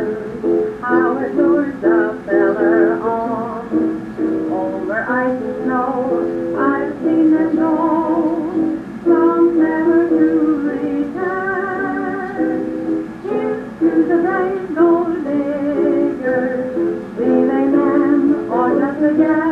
Our doors it lured feller on. Over ice and snow, I've seen them go, Some never to return. Into the brave gold diggers, leaving them or just a gas.